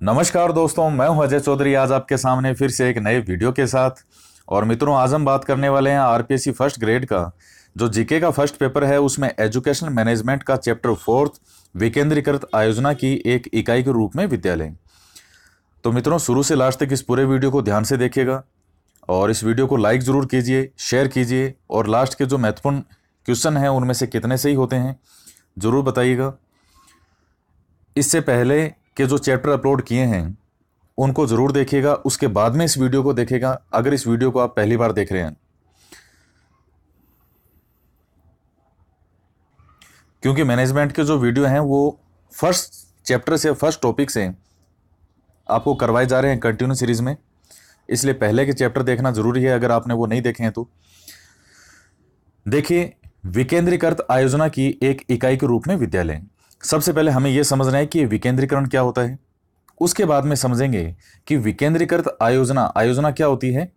नमस्कार दोस्तों, मैं हूँ अजय चौधरी। आज आपके सामने फिर से एक नए वीडियो के साथ। और मित्रों, आज हम बात करने वाले हैं आरपीएससी फ़र्स्ट ग्रेड का, जो जीके का फ़र्स्ट पेपर है। उसमें एजुकेशन मैनेजमेंट का चैप्टर फोर्थ, विकेंद्रीकृत आयोजना की एक इकाई के रूप में विद्यालय। तो मित्रों, शुरू से लास्ट तक इस पूरे वीडियो को ध्यान से देखिएगा। और इस वीडियो को लाइक ज़रूर कीजिए, शेयर कीजिए। और लास्ट के जो महत्वपूर्ण क्वेश्चन हैं, उनमें से कितने सही होते हैं, ज़रूर बताइएगा। इससे पहले के जो चैप्टर अपलोड किए हैं, उनको ज़रूर देखिएगा। उसके बाद में इस वीडियो को देखेगा अगर इस वीडियो को आप पहली बार देख रहे हैं। क्योंकि मैनेजमेंट के जो वीडियो हैं, वो फ़र्स्ट चैप्टर से फ़र्स्ट टॉपिक से आपको करवाए जा रहे हैं कंटिन्यू सीरीज़ में। इसलिए पहले के चैप्टर देखना ज़रूरी है। अगर आपने वो नहीं देखे हैं तो। देखिए, विकेंद्रीकृत आयोजना की एक इकाई के रूप में विद्यालय। सबसे पहले हमें यह समझना है कि विकेंद्रीकरण क्या होता है। उसके बाद में समझेंगे कि विकेंद्रीकृत आयोजना आयोजना क्या होती है?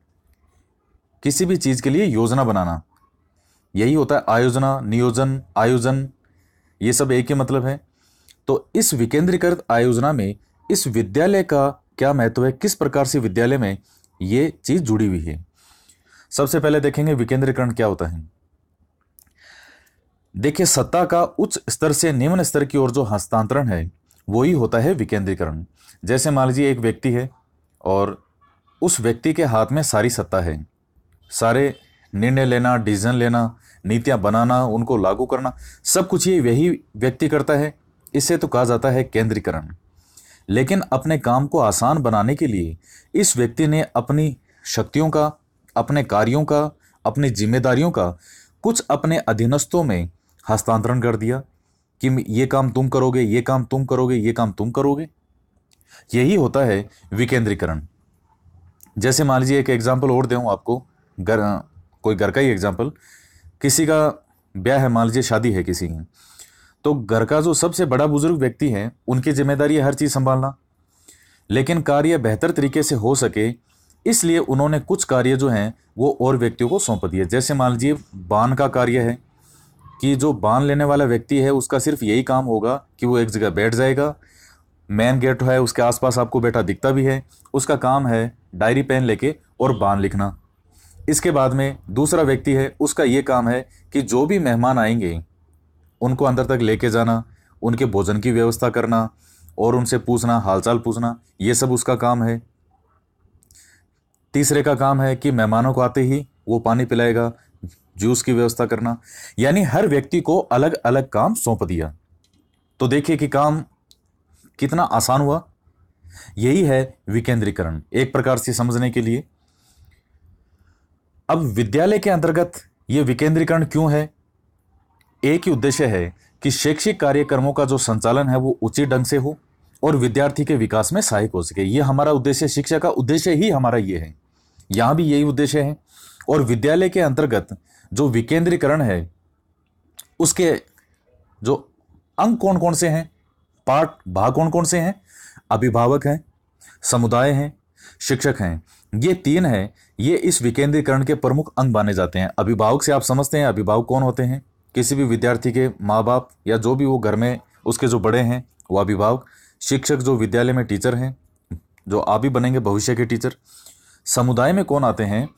किसी भी चीज़ के लिए योजना बनाना। यही होता है आयोजना, नियोजन, आयोजन, ये सब एक ही मतलब है। तो इस विकेंद्रीकृत आयोजना में इस विद्यालय का क्या महत्व है? किस प्रकार से विद्यालय में ये चीज़ जुड़ी हुई है? सबसे पहले देखेंगे विकेंद्रीकरण क्या होता है। देखिए, सत्ता का उच्च स्तर से निम्न स्तर की ओर जो हस्तांतरण है वो ही होता है विकेंद्रीकरण। जैसे मान लीजिए, एक व्यक्ति है और उस व्यक्ति के हाथ में सारी सत्ता है। सारे निर्णय लेना, डिसीज़न लेना, नीतियाँ बनाना, उनको लागू करना, सब कुछ ये वही व्यक्ति करता है। इसे तो कहा जाता है केंद्रीकरण। लेकिन अपने काम को आसान बनाने के लिए इस व्यक्ति ने अपनी शक्तियों का, अपने कार्यों का, अपनी जिम्मेदारियों का कुछ अपने अधीनस्थों में हस्तांतरण कर दिया कि ये काम तुम करोगे, ये काम तुम करोगे, ये काम तुम करोगे। यही होता है विकेंद्रीकरण। जैसे मान लीजिए एक एग्ज़ाम्पल और दूँ आपको, घर कोई घर का ही एग्ज़ाम्पल किसी का ब्याह है, मान लीजिए शादी है किसी की तो घर का जो सबसे बड़ा बुज़ुर्ग व्यक्ति है, उनकी ज़िम्मेदारी है हर चीज़ संभालना। लेकिन कार्य बेहतर तरीके से हो सके, इसलिए उन्होंने कुछ कार्य जो हैं, वो और व्यक्तियों को सौंप दिए। जैसे मान लीजिए बान का कार्य है कि जो बाँध लेने वाला व्यक्ति है, उसका सिर्फ़ यही काम होगा कि वो एक जगह बैठ जाएगा। मेन गेट है, उसके आसपास आपको बैठा दिखता भी है। उसका काम है डायरी पेन लेके और बाँध लिखना। इसके बाद में दूसरा व्यक्ति है, उसका ये काम है कि जो भी मेहमान आएँगे, उनको अंदर तक लेके जाना, उनके भोजन की व्यवस्था करना और उनसे पूछना, हालचाल पूछना, ये सब उसका काम है। तीसरे का काम है कि मेहमानों को आते ही वो पानी पिलाएगा जूस की व्यवस्था करना, यानी हर व्यक्ति को अलग अलग काम सौंप दिया। तो देखिए कि काम कितना आसान हुआ। यही है विकेंद्रीकरण, एक प्रकार से समझने के लिए। अब विद्यालय के अंतर्गत यह विकेंद्रीकरण क्यों है? एक ही उद्देश्य है कि शैक्षिक कार्यक्रमों का जो संचालन है वो उचित ढंग से हो और विद्यार्थी के विकास में सहायक हो सके। ये हमारा उद्देश्य, शिक्षा का उद्देश्य ही हमारा ये है। यहाँ भी यही उद्देश्य है और विद्यालय के अंतर्गत जो विकेंद्रीकरण है, उसके जो अंग कौन कौन से हैं? पार्ट भाग कौन कौन से हैं? अभिभावक हैं, समुदाय हैं, शिक्षक हैं। ये तीन हैं, ये इस विकेंद्रीकरण के प्रमुख अंग माने जाते हैं। अभिभावक से आप समझते हैं, अभिभावक कौन होते हैं? किसी भी विद्यार्थी के माँ बाप या जो भी वो घर में उसके जो बड़े हैं, वो अभिभावक। शिक्षक जो विद्यालय में टीचर हैं, जो आप भी बनेंगे, भविष्य के टीचर। समुदाय में कौन आते हैं?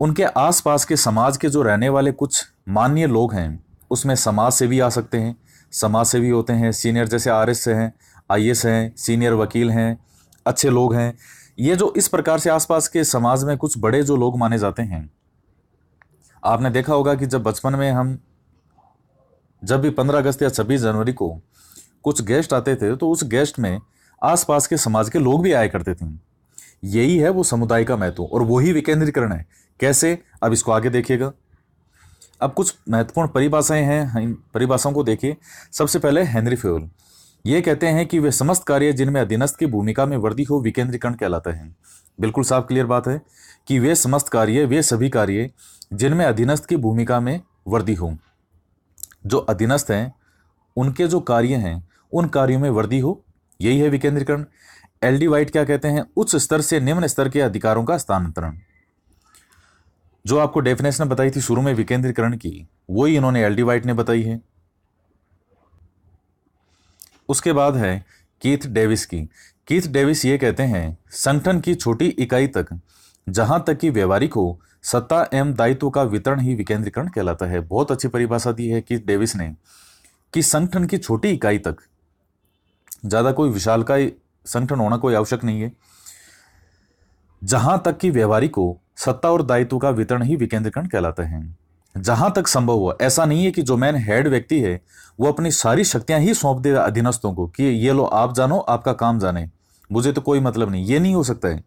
उनके आसपास के समाज के जो रहने वाले कुछ मान्य लोग हैं, उसमें समाज से भी आ सकते हैं। समाज से भी होते हैं, सीनियर जैसे आर एस हैं आई एस हैं, सीनियर वकील हैं, अच्छे लोग हैं। ये जो इस प्रकार से आसपास के समाज में कुछ बड़े जो लोग माने जाते हैं, आपने देखा होगा कि जब बचपन में हम, जब भी पंद्रह अगस्त या छब्बीस जनवरी को कुछ गेस्ट आते थे तो उस गेस्ट में आसपास के समाज के लोग भी आया करते थे। यही है वो समुदाय का महत्व, और वही विकेंद्रीकरण है। कैसे? अब इसको आगे देखिएगा। अब कुछ महत्वपूर्ण परिभाषाएँ हैं, इन परिभाषाओं को देखिए। सबसे पहले हेनरी फ्योल। ये कहते हैं कि वे समस्त कार्य जिनमें अधीनस्थ की भूमिका में वृद्धि हो विकेंद्रीकरण कहलाते हैं। बिल्कुल साफ़ क्लियर बात है कि वे समस्त कार्य, वे सभी कार्य जिनमें अधीनस्थ की भूमिका में वृद्धि हो, जो अधीनस्थ हैं, उनके जो कार्य हैं, उन कार्यों में वृद्धि हो, यही है विकेंद्रीकरण। एल डी वाइट क्या कहते हैं? उच्च स्तर से निम्न स्तर के अधिकारों का स्थानांतरण। जो आपको डेफिनेशन बताई थी शुरू में विकेंद्रीकरण की, वही इन्होंने एल डी वाइट ने बताई है। उसके बाद है कीथ डेविस की। कीथ डेविस ये कहते हैं, संगठन की छोटी इकाई तक, जहाँ तक कि व्यवहारिक हो सत्ता एवं दायित्व का वितरण ही विकेंद्रीकरण कहलाता है। बहुत अच्छी परिभाषा दी है कीथ डेविस ने कि संगठन की छोटी इकाई तक, ज़्यादा कोई विशालकाय संगठन होना कोई आवश्यक नहीं है। जहाँ तक कि व्यवहारिक हो सत्ता और दायित्व का वितरण ही विकेंद्रीकरण कहलाते हैं। जहाँ तक संभव हुआ, ऐसा नहीं है कि जो मैन हेड व्यक्ति है, वो अपनी सारी शक्तियाँ ही सौंप दे अधीनस्थों को कि ये लो, आप जानो, आपका काम जाने। मुझे तो कोई मतलब नहीं, ये नहीं हो सकता है।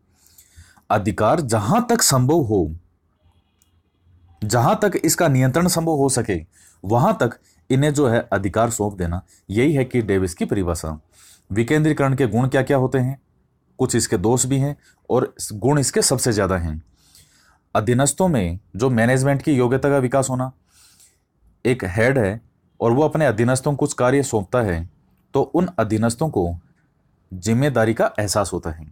अधिकार जहाँ तक संभव हो, जहाँ तक इसका नियंत्रण संभव हो सके, वहाँ तक इन्हें जो है अधिकार सौंप देना। यही है कि डेविस की परिभाषा। विकेंद्रीकरण के गुण क्या क्या होते हैं? कुछ इसके दोष भी हैं और गुण इसके सबसे ज़्यादा हैं। अधीनस्थों में जो मैनेजमेंट की योग्यता का विकास होना, एक हेड है और वो अपने अधीनस्थों को कुछ कार्य सौंपता है तो उन अधीनस्थों को ज़िम्मेदारी का एहसास होता है।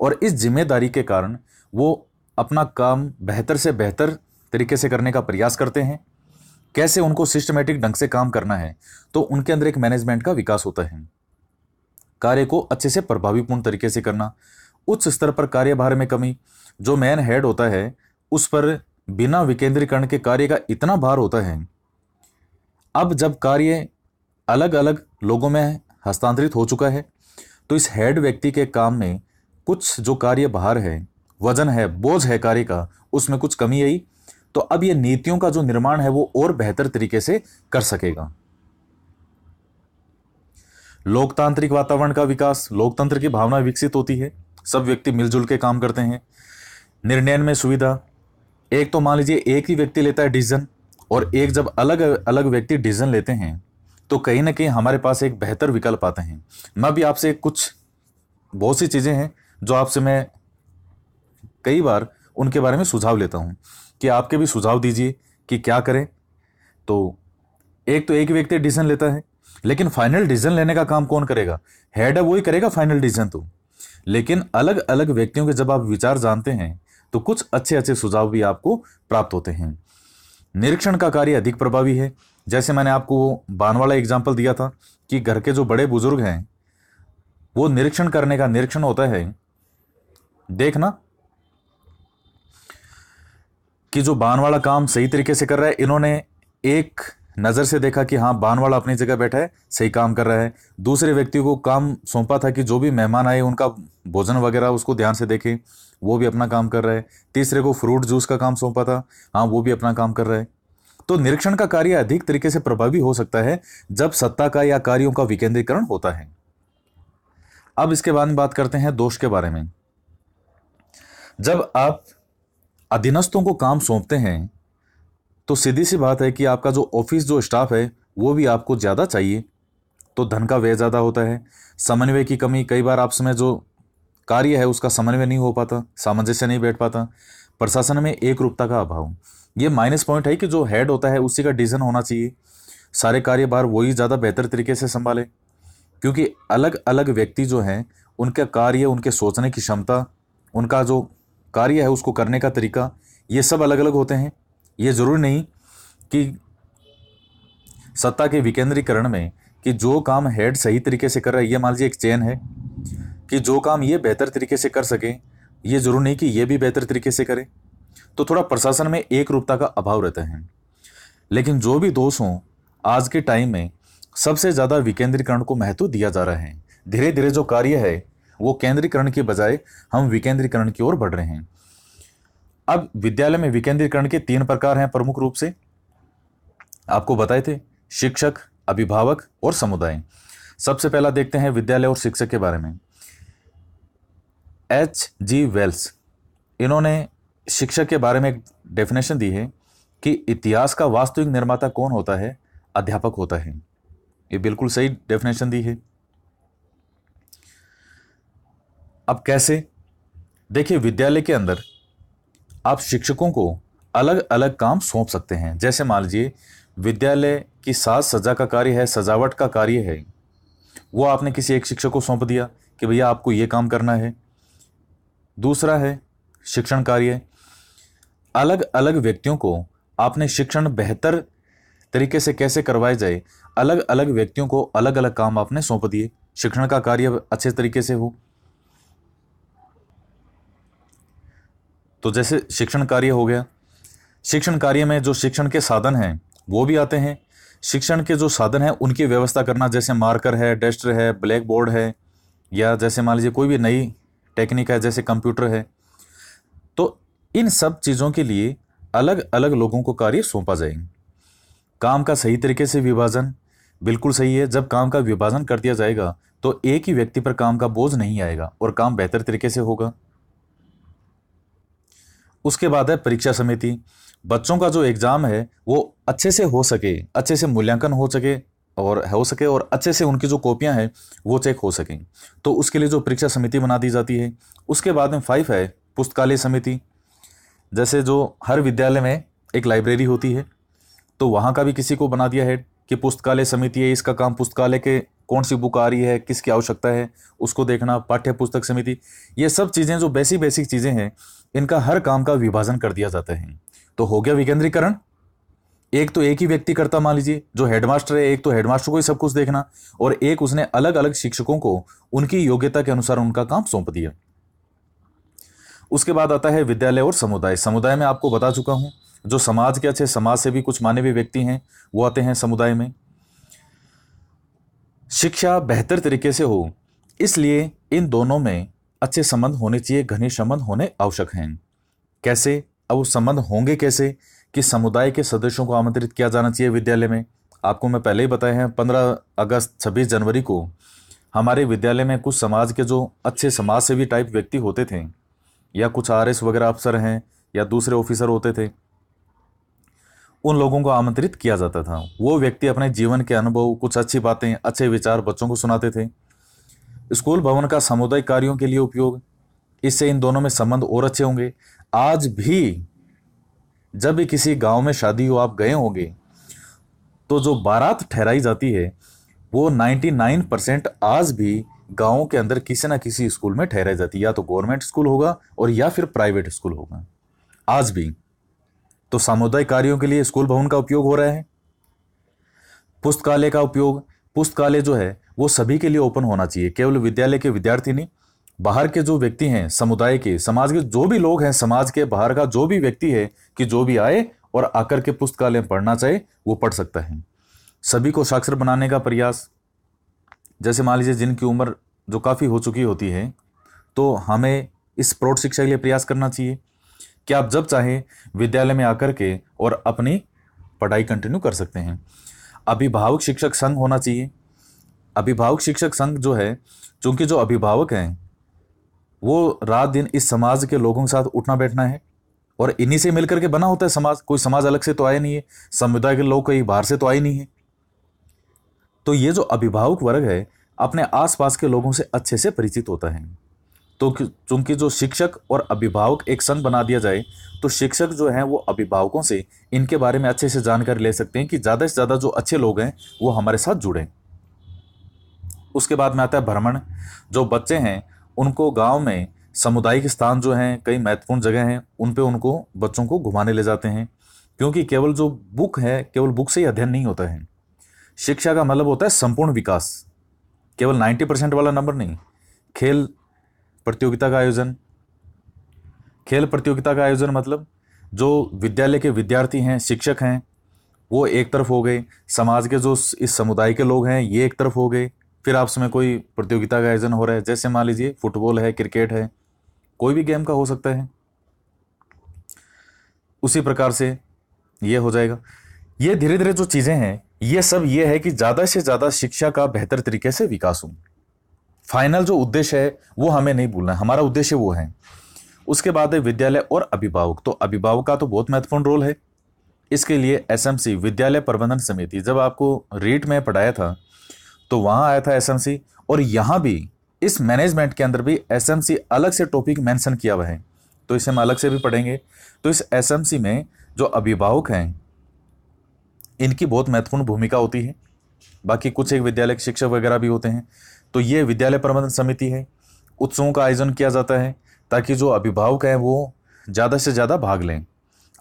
और इस ज़िम्मेदारी के कारण वो अपना काम बेहतर से बेहतर तरीके से करने का प्रयास करते हैं। कैसे उनको सिस्टमेटिक ढंग से काम करना है तो उनके अंदर एक मैनेजमेंट का विकास होता है। कार्य को अच्छे से प्रभावीपूर्ण तरीके से करना, उच्च स्तर पर कार्यभार में कमी, जो मैन हेड होता है, उस पर बिना विकेंद्रीकरण के कार्य का इतना भार होता है। अब जब कार्य अलग अलग लोगों में हस्तांतरित हो चुका है तो इस हेड व्यक्ति के काम में कुछ जो कार्य भार है, वज़न है, बोझ है कार्य का, उसमें कुछ कमी आई तो अब ये नीतियों का जो निर्माण है, वो और बेहतर तरीके से कर सकेगा। लोकतांत्रिक वातावरण का विकास, लोकतंत्र की भावना विकसित होती है। सब व्यक्ति मिलजुल के काम करते हैं। निर्णय में सुविधा। एक तो मान लीजिए, एक ही व्यक्ति लेता है डिसीज़न और एक जब अलग अलग व्यक्ति डिसीज़न लेते हैं तो कहीं ना कहीं हमारे पास एक बेहतर विकल्प आते हैं। मैं भी आपसे कुछ, बहुत सी चीज़ें हैं जो आपसे मैं कई बार उनके बारे में सुझाव लेता हूँ। कि आपके भी सुझाव दीजिए कि क्या करें। तो एक तो एक व्यक्ति डिसीज़न लेता है लेकिन फाइनल डिसीज़न लेने का काम कौन करेगा? हेड है, वही करेगा फाइनल डिसीज़न तो। लेकिन अलग अलग व्यक्तियों के जब आप विचार जानते हैं तो कुछ अच्छे अच्छे सुझाव भी आपको प्राप्त होते हैं। निरीक्षण का कार्य अधिक प्रभावी है। जैसे मैंने आपको बान वाला एग्ज़ाम्पल दिया था कि घर के जो बड़े बुज़ुर्ग हैं, वो निरीक्षण करने का निरीक्षण होता है। देखना कि जो बान वाला काम सही तरीके से कर रहा है, इन्होंने एक नज़र से देखा कि हाँ बान वाला अपनी जगह बैठा है, सही काम कर रहा है। दूसरे व्यक्ति को काम सौंपा था कि जो भी मेहमान आए, उनका भोजन वगैरह उसको ध्यान से देखें, वो भी अपना काम कर रहा है। तीसरे को फ्रूट जूस का काम सौंपा था हाँ वो भी अपना काम कर रहा है। तो निरीक्षण का कार्य अधिक तरीके से प्रभावी हो सकता है, जब सत्ता का या कार्यों का विकेंद्रीकरण होता है। अब इसके बाद में बात करते हैं दोष के बारे में। जब आप अधीनस्थों को काम सौंपते हैं तो सीधी सी बात है कि आपका जो ऑफ़िस, जो स्टाफ है, वो भी आपको ज़्यादा चाहिए। तो धन का व्यय ज़्यादा होता है, समन्वय की कमी, कई बार आपस में जो कार्य है, उसका समन्वय नहीं हो पाता, सामंजस्य नहीं बैठ पाता, प्रशासन में एक रूपता का अभाव। ये माइनस पॉइंट है कि जो हेड होता है, उसी का डिसीज़न होना चाहिए। सारे कार्यभार वही ज़्यादा बेहतर तरीके से संभाले, क्योंकि अलग अलग व्यक्ति जो हैं, उनका कार्य, उनके सोचने की क्षमता, उनका जो कार्य है, उसको करने का तरीका, ये सब अलग अलग होते हैं। ये ज़रूरी नहीं कि सत्ता के विकेंद्रीकरण में कि जो काम हेड सही तरीके से कर रहा है, ये मान लीजिए एक चेन है, कि जो काम ये बेहतर तरीके से कर सके, ये ज़रूर नहीं कि ये भी बेहतर तरीके से करे। तो थोड़ा प्रशासन में एक रूपता का अभाव रहता है। लेकिन जो भी दोष हों, आज के टाइम में सबसे ज़्यादा विकेंद्रीकरण को महत्व दिया जा रहा है। धीरे धीरे जो कार्य है, वो केंद्रीकरण के बजाय हम विकेंद्रीकरण की ओर बढ़ रहे हैं। अब विद्यालय में विकेंद्रीकरण के तीन प्रकार हैं प्रमुख रूप से। आपको बताए थे, शिक्षक, अभिभावक और समुदाय। सबसे पहला देखते हैं विद्यालय और शिक्षक के बारे में। एच जी वेल्स, इन्होंने शिक्षक के बारे में एक डेफिनेशन दी है कि इतिहास का वास्तविक निर्माता कौन होता है? अध्यापक होता है। ये बिल्कुल सही डेफिनेशन दी है। अब कैसे? देखिए, विद्यालय के अंदर आप शिक्षकों को अलग अलग काम सौंप सकते हैं। जैसे मान लीजिए, विद्यालय की साज सजा का कार्य है, सजावट का कार्य है। वो आपने किसी एक शिक्षक को सौंप दिया कि भैया आपको ये काम करना है। दूसरा है, शिक्षण कार्य। अलग अलग व्यक्तियों को आपने शिक्षण बेहतर तरीके से कैसे करवाए जाए अलग अलग व्यक्तियों को अलग अलग काम आपने सौंप दिए। शिक्षण का कार्य अच्छे तरीके से हो। तो जैसे शिक्षण कार्य हो गया। शिक्षण कार्य में जो शिक्षण के साधन हैं, वो भी आते हैं। शिक्षण के जो साधन हैं, उनकी व्यवस्था करना, जैसे मार्कर है, डेस्टर है ब्लैक बोर्ड है, या जैसे मान लीजिए कोई भी नई टेक्निक है, जैसे कंप्यूटर है। तो इन सब चीज़ों के लिए अलग अलग लोगों को कार्य सौंपा जाएँगे। काम का सही तरीके से विभाजन बिल्कुल सही है। जब काम का विभाजन कर दिया जाएगा तो एक ही व्यक्ति पर काम का बोझ नहीं आएगा और काम बेहतर तरीके से होगा। उसके बाद है परीक्षा समिति। बच्चों का जो एग्ज़ाम है, वो अच्छे से हो सके, अच्छे से मूल्यांकन हो सके और हो सके और अच्छे से उनकी जो कॉपियाँ हैं, वो चेक हो सकें। तो उसके लिए जो परीक्षा समिति बना दी जाती है। उसके बाद में फाइव है, पुस्तकालय समिति। जैसे जो हर विद्यालय में एक लाइब्रेरी होती है तो वहाँ का भी किसी को बना दिया है कि पुस्तकालय समिति है, इसका काम पुस्तकालय के कौन सी बुक आ रही है, किसकी आवश्यकता है, उसको देखना पाठ्य पुस्तक समिति। ये सब चीज़ें जो बेसिक बेसिक चीज़ें हैं इनका हर काम का विभाजन कर दिया जाता है। तो हो गया विकेंद्रीकरण। एक तो एक ही व्यक्ति करता मान लीजिए, जो हेडमास्टर है, एक तो हेडमास्टर को ही सब कुछ देखना और एक उसने अलग अलग शिक्षकों को उनकी योग्यता के अनुसार उनका काम सौंप दिया। उसके बाद आता है विद्यालय और समुदाय। समुदाय में आपको बता चुका हूँ, जो समाज के अच्छे, समाज से भी कुछ माने हुए व्यक्ति हैं, वो आते हैं समुदाय में। शिक्षा बेहतर तरीके से हो, इसलिए इन दोनों में अच्छे संबंध होने चाहिए, घने संबंध होने आवश्यक हैं। कैसे? अब वो संबंध होंगे कैसे? कि समुदाय के सदस्यों को आमंत्रित किया जाना चाहिए विद्यालय में? आपको मैं पहले ही बताया हैं, पंद्रह अगस्त, छब्बीस जनवरी को हमारे विद्यालय में कुछ समाज के जो अच्छे समाज सेवी टाइप व्यक्ति होते थे, या कुछ आर वगैरह अफसर हैं, या दूसरे ऑफिसर होते थे, उन लोगों को आमंत्रित किया जाता था। वो व्यक्ति अपने जीवन के अनुभव, कुछ अच्छी बातें, अच्छे विचार बच्चों को सुनाते थे। स्कूल भवन का सामुदायिक कार्यों के लिए उपयोग। इससे इन दोनों में संबंध और अच्छे होंगे। आज भी जब भी किसी गाँव में शादी हो, आप गए होंगे तो जो बारात ठहराई जाती है, वो 99 परसेंट आज भी गाँवों के अंदर किसी ना किसी स्कूल में ठहराई जाती है। या तो गवर्नमेंट स्कूल होगा और या फिर प्राइवेट स्कूल होगा। आज भी। तो सामुदायिक कार्यों के लिए स्कूल भवन का उपयोग हो रहा है। पुस्तकालय का उपयोग। पुस्तकालय जो है, वो सभी के लिए ओपन होना चाहिए। केवल विद्यालय के विद्यार्थी नहीं, बाहर के जो व्यक्ति हैं, समुदाय के, समाज के, जो भी लोग हैं, समाज के बाहर का जो भी व्यक्ति है कि जो भी आए और आकर के पुस्तकालय पढ़ना चाहे, वो पढ़ सकता है। सभी को साक्षर बनाने का प्रयास। जैसे मान लीजिए, जिनकी उम्र जो काफ़ी हो चुकी होती है तो हमें इस प्रौढ़ शिक्षा के लिए प्रयास करना चाहिए कि आप जब चाहें, विद्यालय में आकर के और अपनी पढ़ाई कंटिन्यू कर सकते हैं। अभिभावक शिक्षक संघ होना चाहिए। अभिभावक शिक्षक संघ जो है, चूँकि जो अभिभावक हैं, वो रात दिन इस समाज के लोगों के साथ उठना बैठना है और इन्हीं से मिलकर के बना होता है समाज। कोई समाज अलग से तो आया नहीं है, समुदाय के लोग कहीं बाहर से तो आए नहीं है। तो ये जो अभिभावक वर्ग है, अपने आसपास के लोगों से अच्छे से परिचित होता है। तो चूँकि जो शिक्षक और अभिभावक एक संघ बना दिया जाए तो शिक्षक जो हैं वो अभिभावकों से इनके बारे में अच्छे से जानकारी ले सकते हैं कि ज़्यादा से ज़्यादा जो अच्छे लोग हैं, वो हमारे साथ जुड़े। उसके बाद में आता है भ्रमण। जो बच्चे हैं, उनको गाँव में सामुदायिक स्थान जो हैं, कई महत्वपूर्ण जगह हैं, उन पे उनको बच्चों को घुमाने ले जाते हैं। क्योंकि केवल जो बुक है, केवल बुक से ही अध्ययन नहीं होता है। शिक्षा का मतलब होता है संपूर्ण विकास। केवल नाइन्टी परसेंट वाला नंबर नहीं, खेल प्रतियोगिता का आयोजन। खेल प्रतियोगिता का आयोजन मतलब जो विद्यालय के विद्यार्थी हैं, शिक्षक हैं, वो एक तरफ़ हो गए। समाज के जो इस समुदाय के लोग हैं, ये एक तरफ़ हो गए। फिर आपस में कोई प्रतियोगिता का आयोजन हो रहा है। जैसे मान लीजिए फुटबॉल है, क्रिकेट है, कोई भी गेम का हो सकता है। उसी प्रकार से ये हो जाएगा। ये धीरे धीरे जो चीज़ें हैं, ये सब ये है कि ज़्यादा से ज़्यादा शिक्षा का बेहतर तरीके से विकास हो। फाइनल जो उद्देश्य है, वो हमें नहीं भूलना है। हमारा उद्देश्य वो है। उसके बाद है विद्यालय और अभिभावक। तो अभिभावक का तो बहुत महत्वपूर्ण रोल है। इसके लिए एसएमसी विद्यालय प्रबंधन समिति, जब आपको रीट में पढ़ाया था तो वहाँ आया था एसएमसी और यहाँ भी, इस मैनेजमेंट के अंदर भी एसएमसी अलग से टॉपिक मेंशन किया हुआ है। तो इसे हम अलग से भी पढ़ेंगे। तो इस एसएमसी में जो अभिभावक हैं, इनकी बहुत महत्वपूर्ण भूमिका होती है। बाकी कुछ एक विद्यालय के शिक्षक वगैरह भी होते हैं। तो ये विद्यालय प्रबंधन समिति है। उत्सवों का आयोजन किया जाता है ताकि जो अभिभावक हैं वो ज़्यादा से ज़्यादा भाग लें।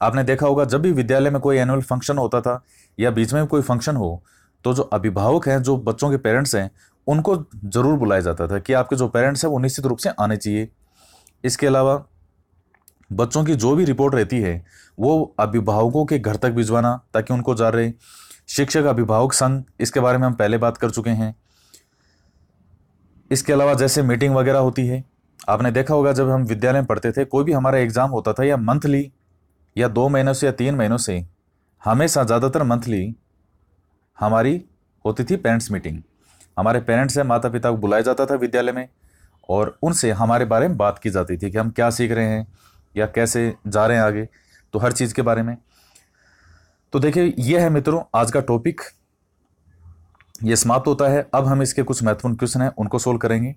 आपने देखा होगा, जब भी विद्यालय में कोई एनुअल फ़ंक्शन होता था या बीच में कोई फ़ंक्शन हो तो जो अभिभावक हैं, जो बच्चों के पेरेंट्स हैं, उनको ज़रूर बुलाया जाता था कि आपके जो पेरेंट्स हैं, वो निश्चित रूप से आने चाहिए। इसके अलावा, बच्चों की जो भी रिपोर्ट रहती है, वो अभिभावकों के घर तक भिजवाना ताकि उनको जा रहे। शिक्षक अभिभावक संघ, इसके बारे में हम पहले बात कर चुके हैं। इसके अलावा जैसे मीटिंग वगैरह होती है, आपने देखा होगा जब हम विद्यालय में पढ़ते थे, कोई भी हमारा एग्ज़ाम होता था या मंथली, या दो महीनों से या तीन महीनों से, हमेशा ज़्यादातर मंथली हमारी होती थी पेरेंट्स मीटिंग। हमारे पेरेंट्स से माता पिता को बुलाया जाता था विद्यालय में और उनसे हमारे बारे में बात की जाती थी कि हम क्या सीख रहे हैं या कैसे जा रहे हैं आगे तो हर चीज़ के बारे में। तो देखिए यह है मित्रों, आज का टॉपिक ये समाप्त होता है। अब हम इसके कुछ महत्वपूर्ण क्वेश्चन हैं, उनको सोल्व करेंगे।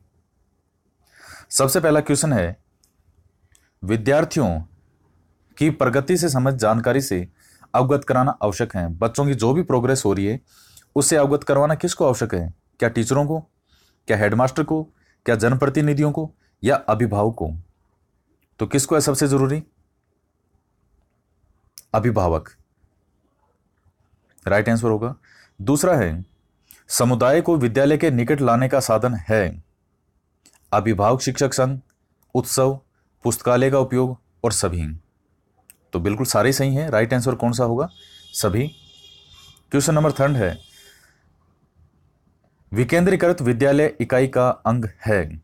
सबसे पहला क्वेश्चन है, विद्यार्थियों की प्रगति से समझ जानकारी से अवगत कराना आवश्यक है। बच्चों की जो भी प्रोग्रेस हो रही है, उससे अवगत करवाना किसको आवश्यक है? क्या टीचरों को? क्या हेडमास्टर को? क्या जनप्रतिनिधियों को? या अभिभावक? तो किसको है सबसे ज़रूरी? अभिभावक। राइट आंसर होगा। दूसरा है समुदाय को विद्यालय के निकट लाने का साधन है। अभिभावक शिक्षक संघ, उत्सव, पुस्तकालय का उपयोग और सभी। तो बिल्कुल सारे सही हैं। राइट आंसर कौन सा होगा? सभी। क्वेश्चन नंबर थर्ड है। विकेंद्रीकृत विद्यालय इकाई का अंग है।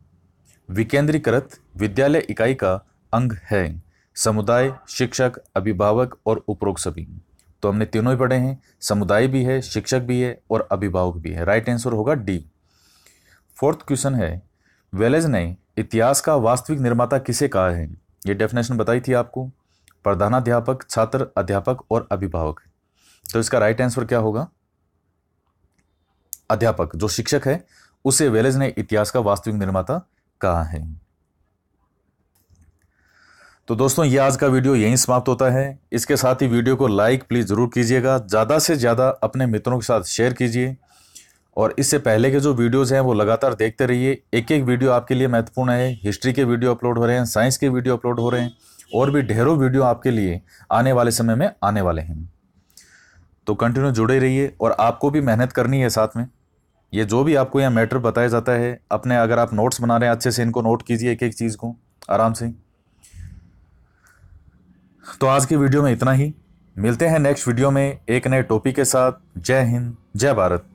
विकेंद्रीकृत विद्यालय इकाई का अंग है। समुदाय, शिक्षक, अभिभावक और उपरोक्त सभी। तो हमने तीनों ही पढ़े हैं, समुदाय भी है, शिक्षक भी है और अभिभावक भी है। राइट आंसर होगा डी फोर्थ क्वेश्चन है वेलेज ने इतिहास का वास्तविक निर्माता किसे कहा है? ये डेफिनेशन बताई थी आपको। प्रधानाध्यापक, छात्र, अध्यापक और अभिभावक। तो इसका राइट आंसर क्या होगा? अध्यापक, जो शिक्षक है, उसे वेलेज ने इतिहास का वास्तविक निर्माता कहा है। तो दोस्तों, ये आज का वीडियो यहीं समाप्त होता है। इसके साथ ही वीडियो को लाइक प्लीज़ ज़रूर कीजिएगा। ज़्यादा से ज़्यादा अपने मित्रों के साथ शेयर कीजिए। और इससे पहले के जो वीडियोज़ हैं, वो लगातार देखते रहिए। एक एक वीडियो आपके लिए महत्वपूर्ण है। हिस्ट्री के वीडियो अपलोड हो रहे हैं, साइंस के वीडियो अपलोड हो रहे हैं, और भी ढेरों वीडियो आपके लिए आने वाले समय में आने वाले हैं। तो कंटिन्यू जुड़े रहिए और आपको भी मेहनत करनी है साथ में। ये जो भी आपको यहाँ मैटर बताया जाता है, अपने अगर आप नोट्स बना रहे हैं, अच्छे से इनको नोट कीजिए एक एक चीज़ को, आराम से। तो आज की वीडियो में इतना ही। मिलते हैं नेक्स्ट वीडियो में एक नए टॉपिक के साथ। जय हिंद, जय भारत।